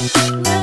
Música